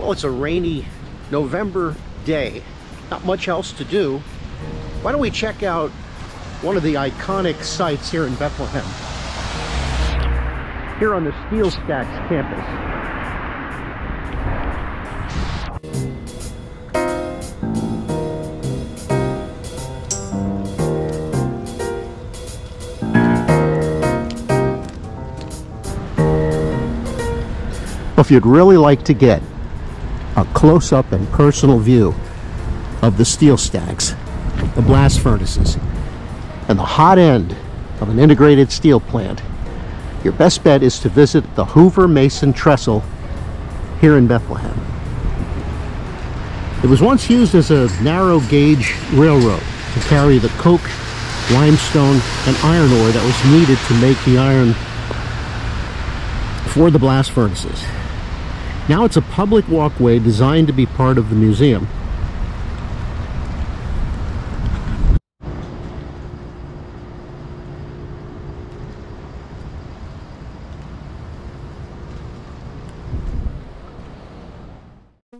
Well, it's a rainy November day. Not much else to do. Why don't we check out one of the iconic sites here in Bethlehem. Here on the Steel Stacks campus. if you'd really like to get a close-up and personal view of the steel stacks, the blast furnaces, and the hot end of an integrated steel plant, your best bet is to visit the Hoover Mason Trestle here in Bethlehem. It was once used as a narrow gauge railroad to carry the coke, limestone, and iron ore that was needed to make the iron for the blast furnaces. Now it's a public walkway designed to be part of the museum.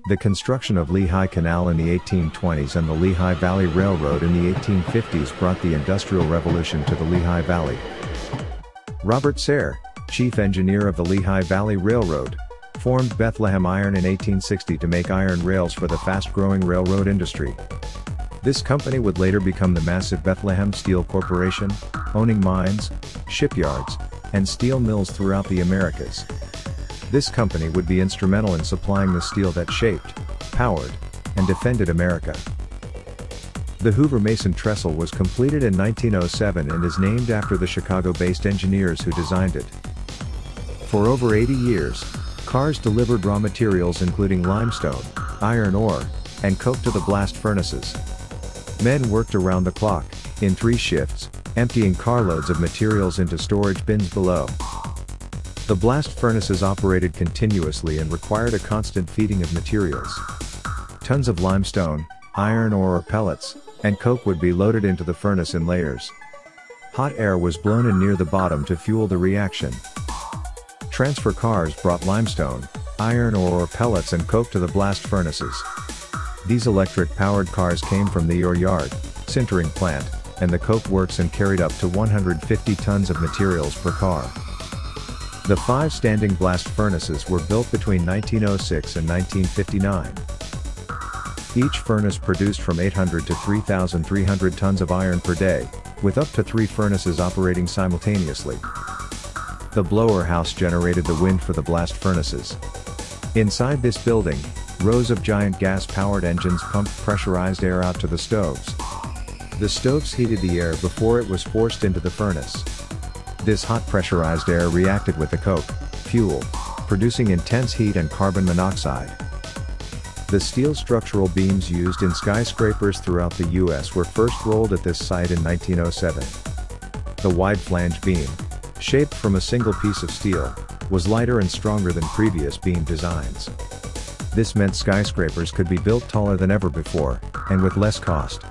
The construction of Lehigh Canal in the 1820s and the Lehigh Valley Railroad in the 1850s brought the Industrial Revolution to the Lehigh Valley. Robert Sayre, chief engineer of the Lehigh Valley Railroad, formed Bethlehem Iron in 1860 to make iron rails for the fast-growing railroad industry. This company would later become the massive Bethlehem Steel Corporation, owning mines, shipyards, and steel mills throughout the Americas. This company would be instrumental in supplying the steel that shaped, powered, and defended America. The Hoover Mason trestle was completed in 1907 and is named after the Chicago-based engineers who designed it. For over 80 years, Cars delivered raw materials including limestone, iron ore, and coke to the blast furnaces. Men worked around the clock, in three shifts, emptying carloads of materials into storage bins below. The blast furnaces operated continuously and required a constant feeding of materials. Tons of limestone, iron ore or pellets, and coke would be loaded into the furnace in layers. Hot air was blown in near the bottom to fuel the reaction. Transfer cars brought limestone, iron ore pellets and coke to the blast furnaces. These electric-powered cars came from the ore yard, sintering plant, and the coke works and carried up to 150 tons of materials per car. The five standing blast furnaces were built between 1906 and 1959. Each furnace produced from 800 to 3,300 tons of iron per day, with up to three furnaces operating simultaneously. The blower house generated the wind for the blast furnaces. Inside this building, rows of giant gas-powered engines pumped pressurized air out to the stoves. The stoves heated the air before it was forced into the furnace. This hot pressurized air reacted with the coke, fuel, producing intense heat and carbon monoxide. The steel structural beams used in skyscrapers throughout the US were first rolled at this site in 1907. The wide flange beam, shaped from a single piece of steel, was lighter and stronger than previous beam designs. This meant skyscrapers could be built taller than ever before, and with less cost.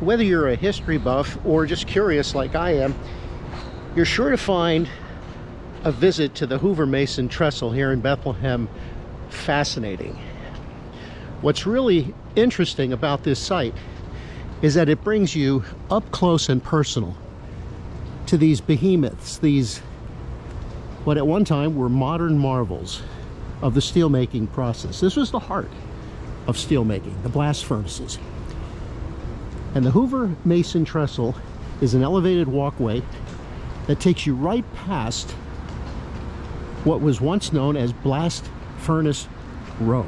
Whether you're a history buff or just curious like I am, you're sure to find a visit to the Hoover Mason Trestle here in Bethlehem fascinating. What's really interesting about this site is that it brings you up close and personal to these behemoths, these what at one time were modern marvels of the steelmaking process. This was the heart of steelmaking, the blast furnaces. And the Hoover Mason Trestle is an elevated walkway that takes you right past what was once known as Blast Furnace Row.